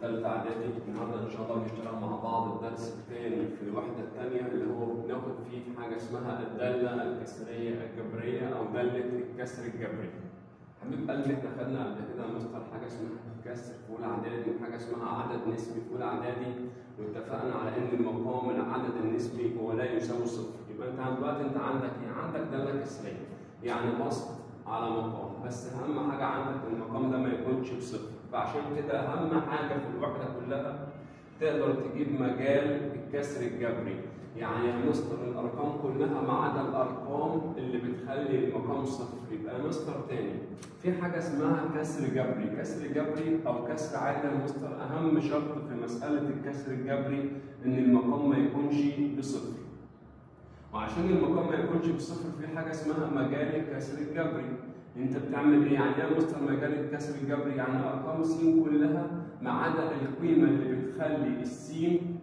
ثالثة إعدادي النهاردة إن شاء الله بنشتغل مع بعض الدرس الثاني في الوحدة الثانية اللي هو بناخد فيه حاجة اسمها الدالة الكسرية الجبرية أو دالة الكسر الجبري. حبيب قلبي إحنا خدنا قبل كده مستر حاجة اسمها كسر في أولى إعدادي وحاجة اسمها عدد نسبي في أولى إعدادي واتفقنا على إن المقام العدد النسبي هو لا يساوي صفر. يبقى أنت دلوقتي أنت عندك إيه؟ عندك دالة كسرية يعني بسط على مقام بس أهم حاجة عندك المقام ده ما يكونش بصفر. فعشان كده أهم حاجة في الوحدة كلها تقدر تجيب مجال الكسر الجبري. يعني يا مستر الأرقام كلها ما عدا الأرقام اللي بتخلي المقام صفر. يبقى مستر تاني في حاجة اسمها كسر جبري. كسر جبري أو كسر عادي يا مستر أهم شرط في مسألة الكسر الجبري إن المقام ما يكونش بصفر. وعشان المقام ما يكونش بصفر في حاجة اسمها مجال الكسر الجبري. انت بتعمل إيه؟ يعني إيه مستر مجال الكسر الجبري؟ يعني ارقام س كلها ما عدا القيمة اللي بتخلي السين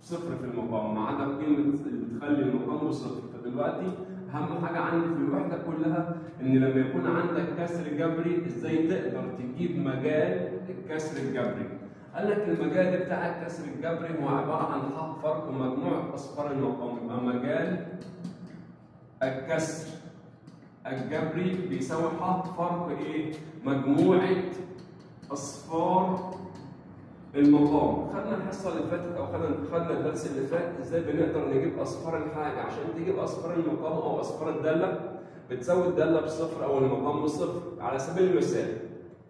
صفر في المقام، ما عدا القيمة اللي بتخلي المقام بصفر، فدلوقتي أهم حاجة عندي في الوحدة كلها إن لما يكون عندك كسر جبري إزاي تقدر تجيب مجال الكسر الجبري. قال لك المجال بتاع الكسر الجبري هو عبارة عن فرق مجموعه أصفار المقام، يبقى مجال الكسر الجبري بيساوي ح فرق إيه؟ مجموعة أصفار المقام، خدنا الحصة اللي فاتت أو خدنا خدنا الدرس اللي فات إزاي بنقدر نجيب أصفار الحاجة، عشان تجيب أصفار المقام أو أصفار الدالة بتساوي الدالة بصفر أو المقام بصفر، على سبيل المثال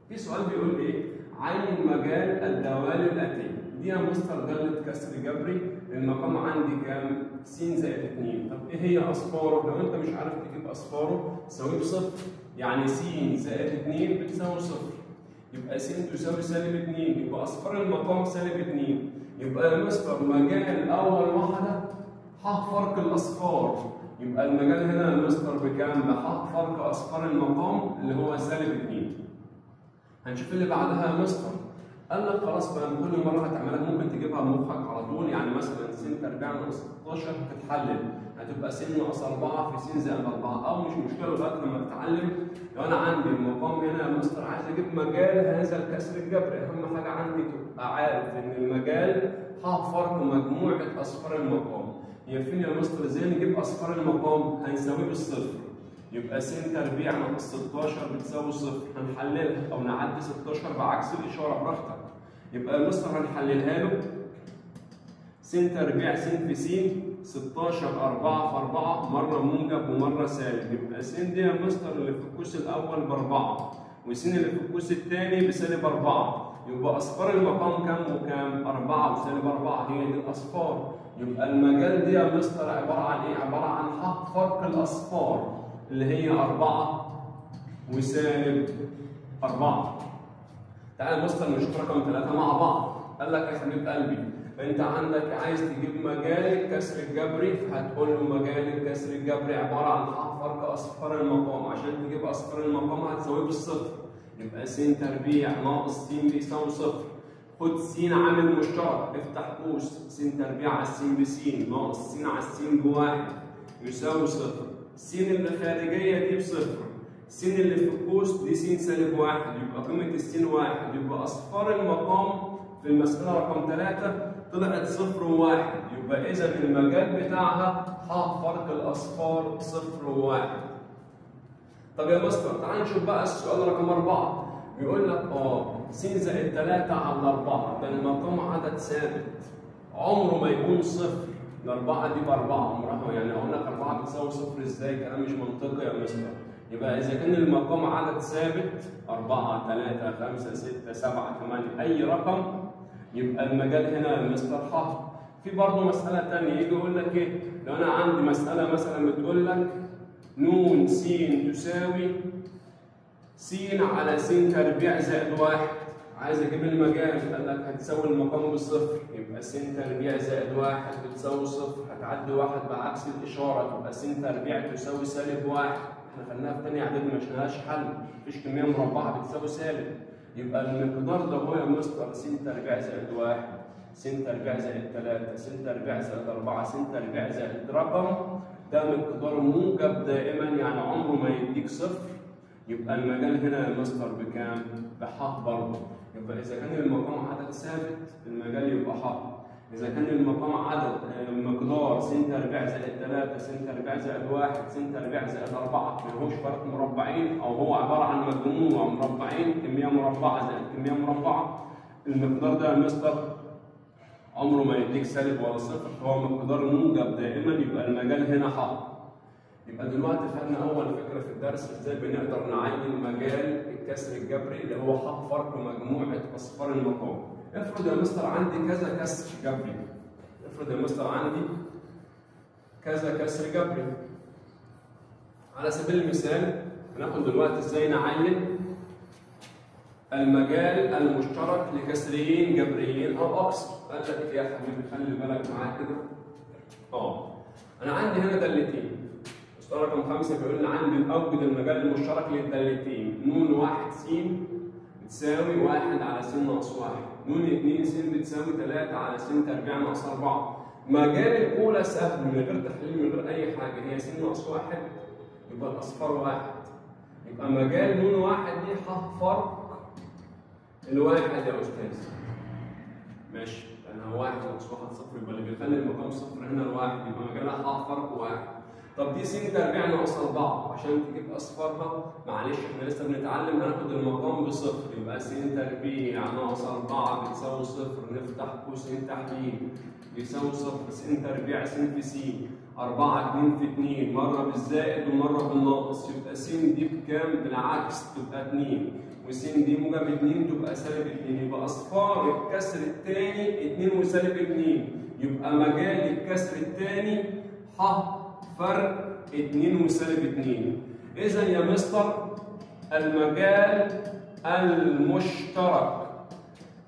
في سؤال بيقول إيه؟ عين مجال الدوال الآتية، دي يا مستر دالة كسر جبري المقام عندي كام؟ س زائد 2 طب إيه هي أصفاره؟ لو أنت مش عارف تجيب أصفاره تساويه بصفر. يعني س زائد 2 بتساوي صفر. يبقى س تساوي سالب 2 يبقى أصفار المقام سالب 2 يبقى يا مستر مجال اول واحدة ح فرق الأصفار. يبقى المجال هنا يا مستر بكام؟ بح فرق أصفار المقام اللي هو سالب 2 هنشوف اللي بعدها يا مستر. قال لك خلاص بقى كل مرة هتعملها ممكن تجيبها بمخك طول يعني مثلا س تربيع ناقص 16 هتتحلل. هتبقى س ناقص 4 في س زائد 4 أو مش مشكلة لغاية لما تتعلم. لو أنا عندي المقام هنا يا مستر عايز أجيب مجال هذا الكسر الجبري. أهم حاجة عندي تبقى عارف إن المجال ح فرق مجموعه أصفار المقام. هي فين يا مستر إزاي نجيب أصفار المقام؟ هنساويه بالصفر. يبقى س تربيع ناقص 16 بتساوي صفر. هنحللها أو نعدي 16 بعكس الإشارة براحتك. يبقى المستر هنحللها له. س تربيع س في س 16 4 في 4 مرة موجب ومرة سالب. يبقى س دي يا مستر اللي في القوس الأول بأربعة وس اللي في القوس الثاني بسالب 4 يبقى أصفار المقام كام وكام؟ 4 وسالب 4 هي دي الأصفار. يبقى المجال دي يا مستر عبارة عن إيه؟ عبارة عن حق فرق الأصفار اللي هي 4 وسالب 4 تعال مستر نشوف رقم 3 مع بعض. قال لك يا حبيب قلبي. انت عندك عايز تجيب مجال الكسر الجبري فهتقول له مجال الكسر الجبري عبارة عن حق فرق اصفار المقام. عشان تجيب اصفار المقام هتساويه بالصفر. يبقى س تربيع ناقص س بيساوي صفر. خد س عامل مشترك افتح قوس س تربيع على س بس ناقص س على س بواحد يساوي صفر. س اللي خارجية دي بصفر. س اللي في القوس دي س سالب واحد يبقى قيمة السين واحد. يبقى أصفار المقام في المسألة رقم ثلاثة طلعت صفر وواحد يبقى إذا المجال بتاعها ح فرق الأصفار صفر وواحد. طب يا مستر تعال نشوف بقى السؤال رقم أربعة. بيقول لك آه س زائد 3 على 4 ده المقام عدد ثابت. عمره ما يكون صفر. الأربعة دي بأربعة عمرها. يعني أقول لك أربعة بتساوي صفر إزاي؟ كلام مش منطقي يا مستر. يبقى إذا كان المقام عدد ثابت 4 3 5 6 7 8 أي رقم يبقى المجال هنا مستر ح في برضه مسألة تانية يجي يقول لك إيه؟ لو أنا عندي مسألة مثلا بتقول لك ن س تساوي س على س تربيع زائد واحد. عايز أجيب المجال قال لك هتساوي المقام بصفر يبقى س تربيع زائد واحد بتساوي صفر. هتعدي واحد بعكس الإشارة تبقى س تربيع تساوي سالب واحد. إحنا خدناها في ثانية اعدادي ما شفناهاش حل. مفيش كمية مربعة بتساوي سالب. يبقى المقدار ده هو مستر س تربيع زائد واحد س تربيع زائد ثلاثة س تربيع زائد أربعة س تربيع زائد رقم. ده مقدار موجب دائما يعني عمره ما يديك صفر. يبقى المجال هنا يا مستر بكام؟ بحق برضه. يبقى إذا كان المقام عدد ثابت المجال يبقى ح إذا كان المقام عدد آه، مقدار س تربيع زائد 3 س تربيع زائد 1 س تربيع زائد 4 ما هوش فرق مربعين أو هو عبارة عن مجموع مربعين كمية مربعة زائد كمية مربعة. المقدار ده يا مستر عمره ما يديك سالب ولا صفر هو مقدار موجب دائما يبقى المجال هنا ح يبقى دلوقتي خدنا أول فكرة في الدرس إزاي بنقدر نعين مجال الكسر الجبري اللي هو ح فرق مجموعة أصفار المقام. افرض يا مستر عندي كذا كسر جبري. افرض يا مستر عندي كذا كسر جبري. على سبيل المثال هناخد دلوقتي إزاي نعين المجال المشترك لكسرين جبريين أو أكثر قال لك إيه يا حبيبي؟ خلي بالك معايا كده. آه أنا عندي هنا دالتين مسألة رقم خمسة بيقول لي عندي أوجد المجال المشترك للدالتين نون واحد س بتساوي واحد على س ناقص واحد. نون اتنين س بتساوي تلاتة على س تربيع ناقص أربعة. مجال الأولى سهل من غير تحليل من غير أي حاجة. هي س ناقص واحد يبقى الأصفار واحد. يبقى مجال نون واحد دي ح فرق الواحد يا أستاذ. ماشي. هو واحد ناقص واحد صفر يبقى اللي بيخلي المقام صفر هنا الواحد يبقى مجالها ح فرق واحد. طب دي س تربيع ناقص 4 عشان تجيب اصفارها معلش إحنا لسه بنتعلم هناخد المقام بصفر يبقى س تربيع. ناقص 4 بتساوي صفر. نفتح قوسين تحليل بيساوي صفر. س تربيع س في س 4 2 في 2 مرة بالزائد ومرة بالناقص. يبقى س دي بكام؟ بالعكس تبقى 2 وس دي موجب 2 تبقى سالب 2 يبقى أصفار الكسر الثاني 2 وسالب 2 يبقى مجال الكسر الثاني ح فرق 2 وسالب 2 اذا يا مستر المجال المشترك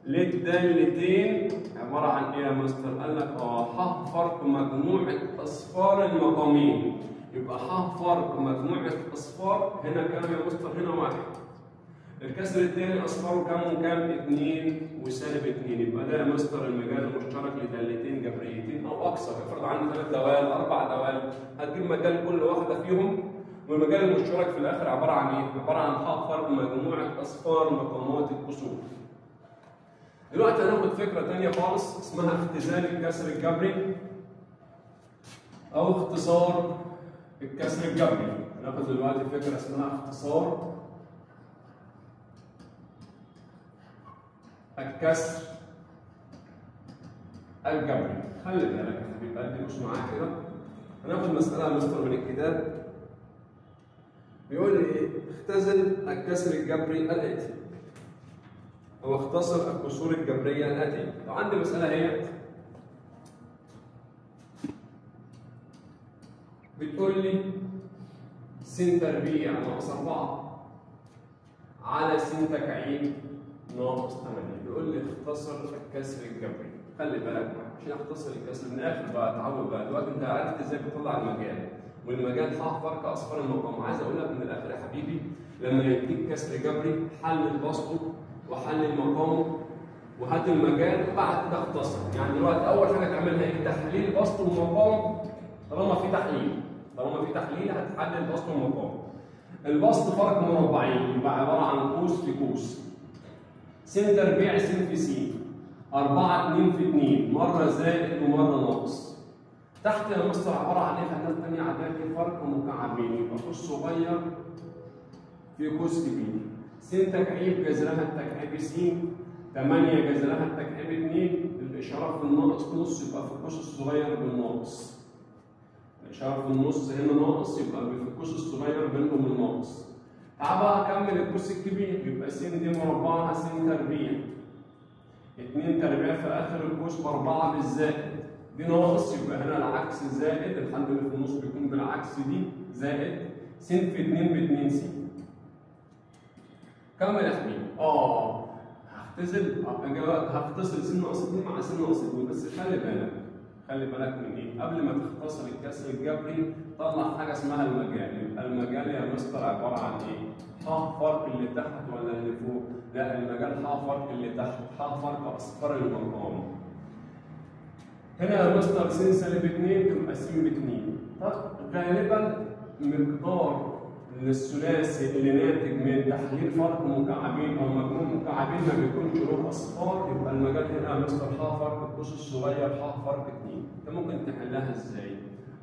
للدالتين عبارة عن إيه يا مستر؟ قال لك آه ح فرق مجموعة أصفار المقامين يبقى ح فرق مجموعة أصفار هنا كام يا مستر؟ هنا واحد الكسر الثاني أصفاره كام وكام؟ 2 وسالب 2 يبقى ده يا مستر المجال المشترك لدالتين جبريتين أو أكثر افرض عندي ثلاث دوال أربع دوال هتجيب مجال كل واحدة فيهم والمجال المشترك في الآخر عبارة عن إيه؟ عبارة عن فرق مجموعه اصفار مقامات الكسور. دلوقتي هناخد فكرة ثانية خالص اسمها اختزال الكسر الجبري أو اختصار الكسر الجبري. هناخد دلوقتي فكرة اسمها اختصار الكسر الجبري خلي بالك يا حبيب قلبي بص معايا كده هناخد مسألة يا مستر من الكتاب بيقول لي إيه اختزل الكسر الجبري الآتي. أو اختصر الكسور الجبرية الآتية لو عندي مسألة هي. بتقول لي س تربيع ناقص 4 على س تكعيب ناقص 8 بيقول لي اختصر الكسر الجبري. خلي بالك عشان اختصر الكسر. من الآخر بقى اتعود بقى. دلوقتي أنت عرفت إزاي بتطلع المجال. والمجال ح فرق اصفار المقام. عايز أقول لك من الآخر يا حبيبي لما يديك كسر جبري حل البسط وحل المقام وهات المجال وبعد كده اختصر. يعني دلوقتي أول حاجة تعملها إيه؟ تحليل بسط ومقام. طالما في تحليل طالما في تحليل هتحلل البسط والمقام البسط فرق مربعين يبقى عبارة عن قوس في قوس س تربيع س في س 4 2 في 2 مرة زائد ومرة ناقص. تحت مستر عبارة عن إيه؟ حاجات ثانية عندنا في فرق مكعبين يبقى قوس صغير في قوس كبير. س تكعيب جذرها التكعيب س 8 جذرها التكعيب 2 الإشارة في الناقص نص يبقى في القوس الصغير بالناقص. الإشارة في النص هنا ناقص يبقى في القوس الصغير بينهم الناقص. تعال بقى أكمل القوس الكبير. يبقى س دي مربعها س تربيع. 2 تربيع في آخر القوس بأربعة بالزائد دي ناقص يبقى هنا العكس زائد الحد اللي في النص بيكون بالعكس دي زائد س في 2 ب 2 س كمل يا حبيبي آه هختزل. وقت هختصر س ناقص 2 مع س ناقص 2 بس خلي بالك خلي بالك من إيه؟ قبل ما تختصر الكسر الجبري طلع حاجة اسمها المجال. المجال يا مستر عبارة عن إيه؟ ح فرق اللي تحت ولا اللي فوق؟ لا المجال ح فرق اللي تحت. ح فرق اصفار المقام هنا يا مستر س سالب 2 تبقى س ب 2 طب غالبا مقدار الثلاثي اللي ناتج من تحليل فرق مكعبين أو مجموع مكعبين ما بيكونش له أصفار يبقى المجال هنا مستر ح فرق القوس الصغير ح فرق 2 انت ممكن تحلها إزاي؟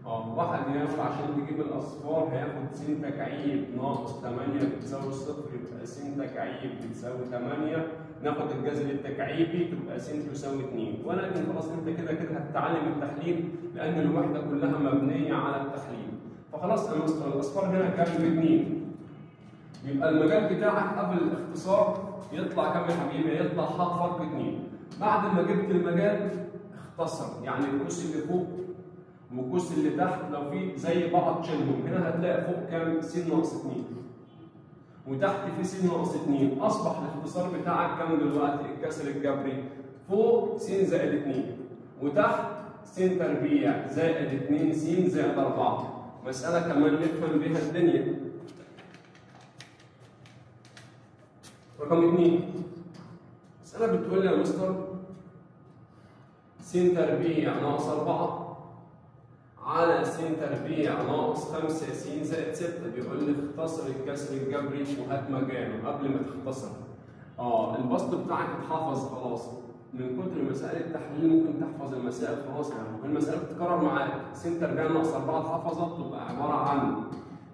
آه واحد ياخد عشان تجيب الأصفار هياخد س تكعيب ناقص 8 بتساوي صفر يبقى س تكعيب بتساوي 8 ناخد الجذر التكعيبي تبقى س تساوي 2 ولكن خلاص أنت كده كده هتتعلم التحليل لأن الوحدة كلها مبنية على التحليل. فخلاص الاصفار هنا كام؟ ب 2 يبقى المجال بتاعك قبل الاختصار يطلع كام يا حبيبي؟ يطلع ح فرق 2 بعد ما جبت المجال اختصر. يعني القوس اللي فوق والقوس اللي تحت لو في زي بعض شيلهم هنا هتلاقي فوق كام؟ س ناقص 2 وتحت في س ناقص 2 أصبح الاختصار بتاعك كام دلوقتي الكسر الجبري. فوق س زائد 2 وتحت س تربيع زائد 2 س زائد 4 مسألة كمان نفهم بيها الدنيا. رقم 2 مسألة بتقول لي يا مستر س تربيع ناقص 4 على س تربيع ناقص 5 س زائد 6 بيقول لي اختصر الكسر الجبري وهات مجاله قبل ما تختصر. آه البسط بتاعك اتحفظ خلاص من كتر مسائل التحليل ممكن تحفظ المسائل خلاص يعني المسألة بتتكرر معاك س تربيع ناقص 4 اتحفظت تبقى عبارة عن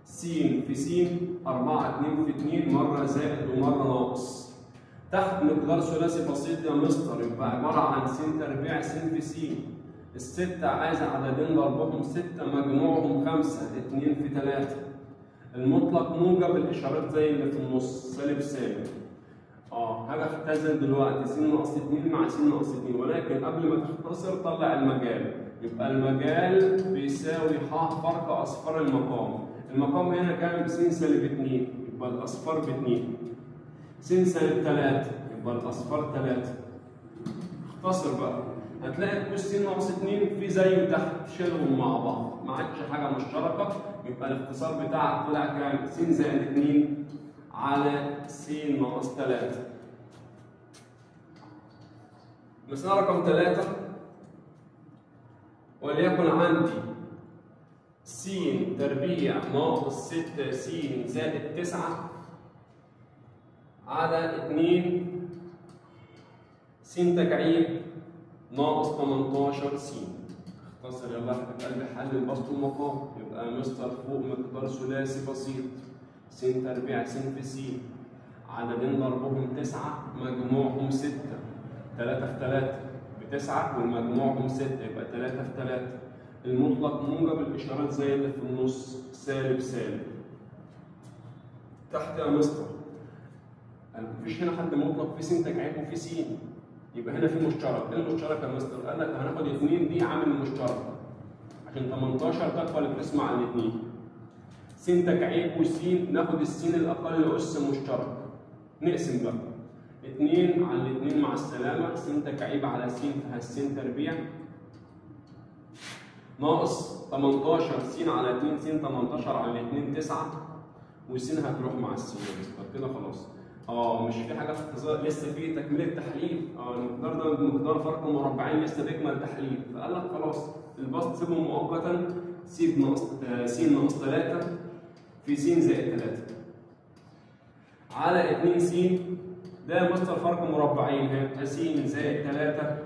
س في س 4 2 في 2 مرة زائد ومرة ناقص. تحت مقدار ثلاثي بسيط يا مستر يبقى عبارة عن س تربيع س في س الستة عايزة عددين ضربهم ستة مجموعهم خمسة اتنين في تلاتة. المطلق موجب الإشارات زي اللي في النص سالب سالب آه هاجي اختزل دلوقتي؟ س ناقص اتنين مع س ناقص اتنين. ولكن قبل ما تختصر طلع المجال. يبقى المجال بيساوي ح فرق أصفار المقام. المقام هنا كام؟ س سالب اتنين يبقى الأصفار باتنين. س سالب تلاتة يبقى الأصفار تلاتة. اختصر بقى. هتلاقي القوس س ناقص 2 في زيه تحت شيلهم مع بعض. ما عادش حاجة مشتركة. يبقى الاختصار بتاعك طلع كام؟ س زائد 2 على س ناقص 3 مسألة رقم 3 وليكن عندي س تربيع ناقص 6 س زائد 9 على 2 س تكعيب ناقص 18 س اختصر يلا يا حبيب قلبي حل البسط والمقام يبقى مستر فوق مقدار ثلاثي بسيط. س تربيع س في س عددين ضربهم 9 مجموعهم 6 3 في 3 بتسعة والمجموعهم 6 يبقى 3 في 3 المطلق موجب الإشارات زي اللي في النص سالب سالب. تحت يا مستر. مفيش هنا حد مطلق في س تكعيب وفي س يبقى هنا في مشترك، إيه المشترك يا مستر؟ قال لك هناخد 2 دي عامل مشترك عشان 18 تقبل القسمة على الاثنين. س تكعيب وس ناخد السين الأقل أس مشترك. نقسم بقى. 2 على الاثنين مع السلامة، س تكعيب على س فهالسين تربيع. ناقص 18 س على 2 س 18 على الاثنين 9 وس هتروح مع السين يا مستر كده خلاص. آه مش في حاجة في اختصار لسه في تكملة تحليل. آه المقدار ده مقدار فرق مربعين لسه بيكمل تحليل فقال لك خلاص البسط سيبه مؤقتا س ناقص س ناقص 3 في س زائد 3 على 2 س ده مستر فرق مربعين هيبقى س زائد 3